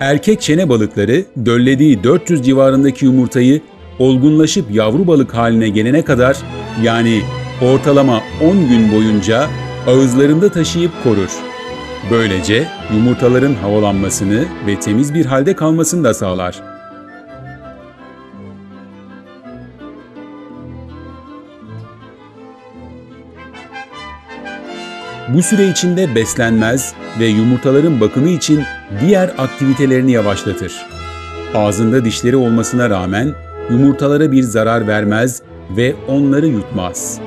Erkek çene balıkları döllediği 400 civarındaki yumurtayı olgunlaşıp yavru balık haline gelene kadar yani ortalama 10 gün boyunca ağızlarında taşıyıp korur. Böylece yumurtaların havalanmasını ve temiz bir halde kalmasını da sağlar. Bu süre içinde beslenmez ve yumurtaların bakımı için diğer aktivitelerini yavaşlatır. Ağzında dişleri olmasına rağmen yumurtalara bir zarar vermez ve onları yutmaz.